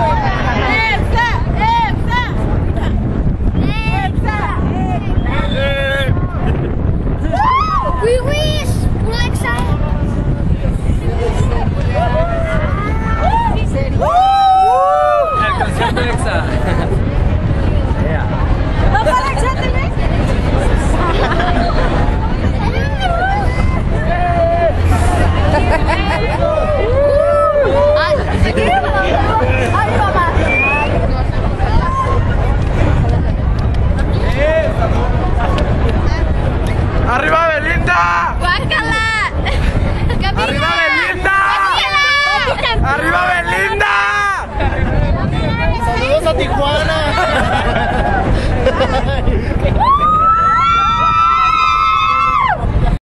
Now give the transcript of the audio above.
Woo! Woo! Woo! Bangka!